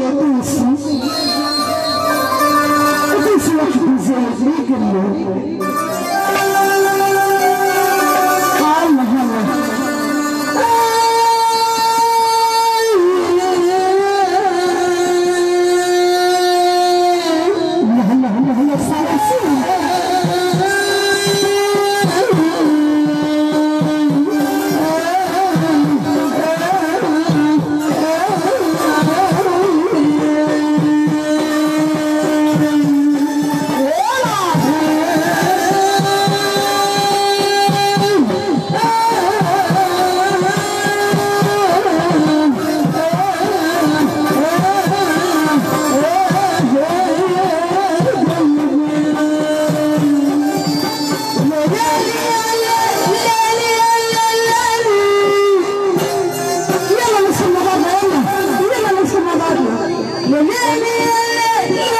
我就是，我就是那个最牛的。我愿意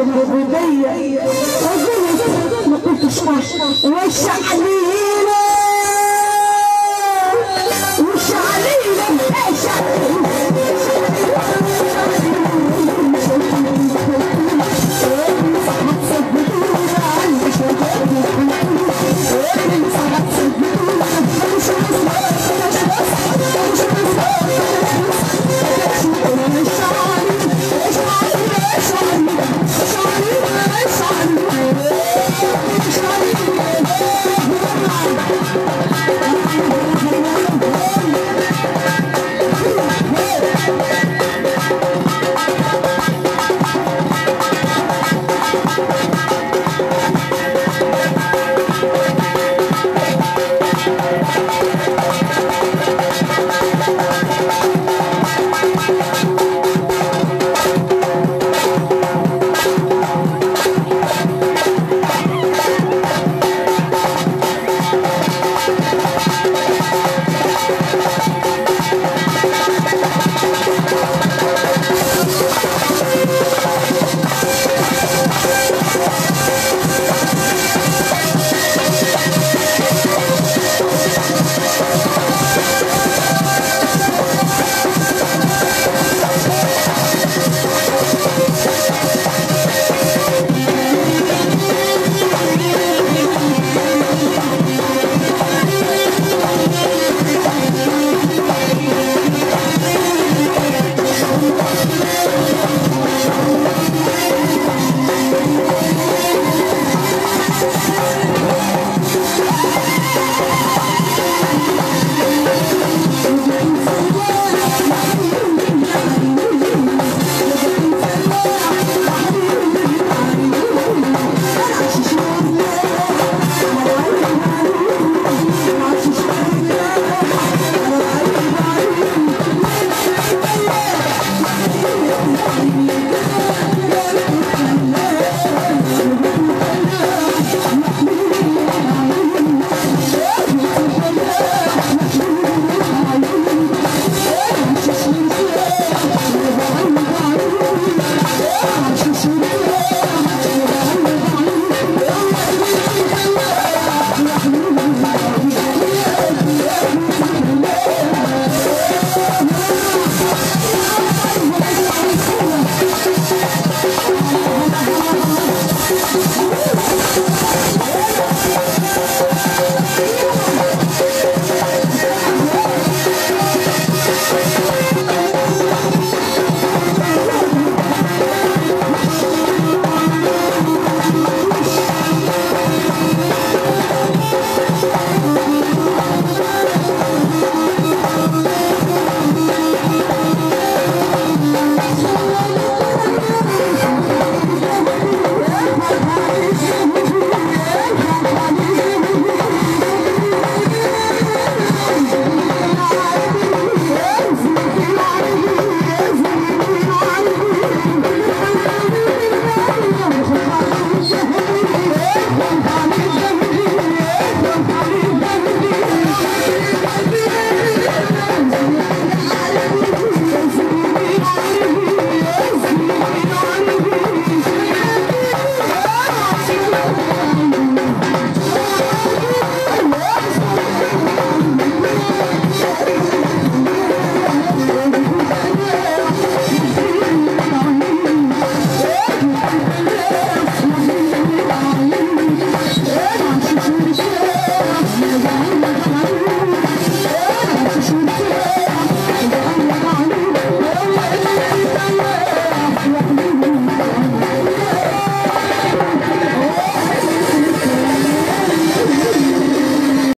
العبودية وقلت ما كنتش وش عليه